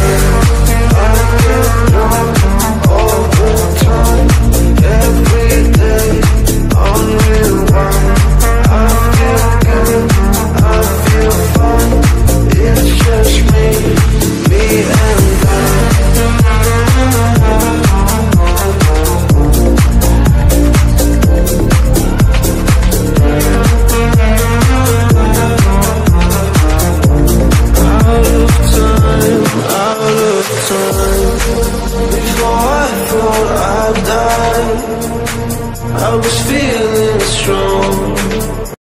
I'm good. Before I thought I'd die I was feeling strong.